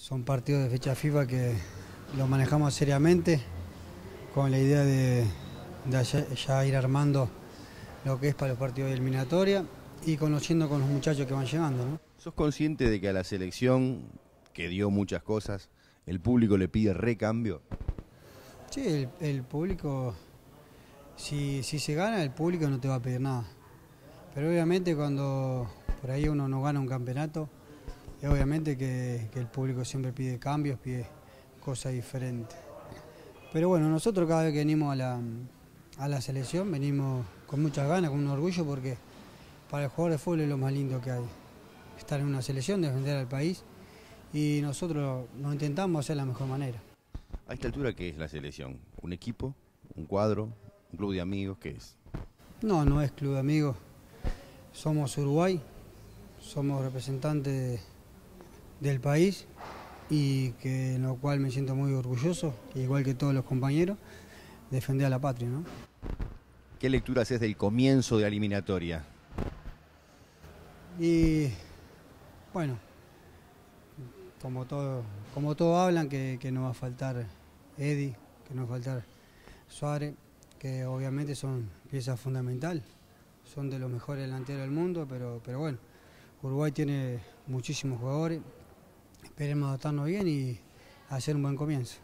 Son partidos de fecha FIFA que los manejamos seriamente con la idea de, ya ir armando lo que es para los partidos de eliminatoria y conociendo con los muchachos que van llegando. ¿no? ¿Sos consciente de que a la selección, que dio muchas cosas, el público le pide recambio? Sí, el, público, si, si se gana, el público no te va a pedir nada. Pero obviamente cuando por ahí uno no gana un campeonato, y obviamente que, el público siempre pide cambios, pide cosas diferentes. Pero bueno, nosotros cada vez que venimos a la, a la selección venimos con muchas ganas, con un orgullo, porque para el jugador de fútbol es lo más lindo que hay. Estar en una selección, defender al país, y nosotros nos intentamos hacer de la mejor manera. A esta altura, ¿qué es la selección? ¿Un equipo? ¿Un cuadro? ¿Un club de amigos? ¿Qué es? No, no es club de amigos. Somos Uruguay, somos representantes del país y que en lo cual me siento muy orgulloso, igual que todos los compañeros, defender a la patria. ¿no? ¿Qué lectura haces del comienzo de la eliminatoria? Y bueno, como todo, como todos hablan, que, que no va a faltar Eddie, que no va a faltar Suárez, que obviamente son piezas fundamentales, son de los mejores delanteros del mundo, pero, pero bueno, Uruguay tiene muchísimos jugadores, esperemos adaptarnos bien y hacer un buen comienzo.